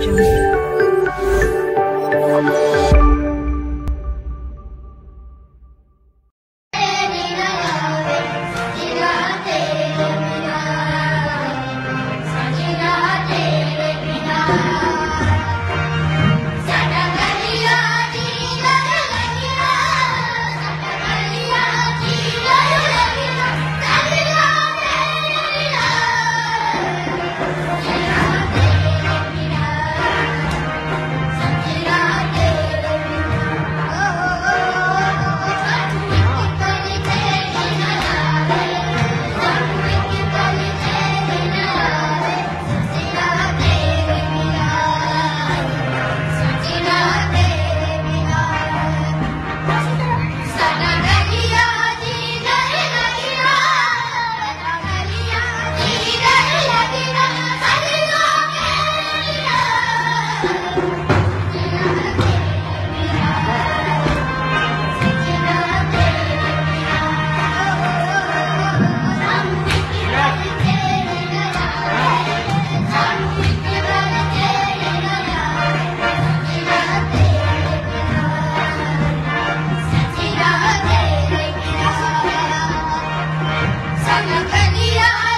jungle. Yeah.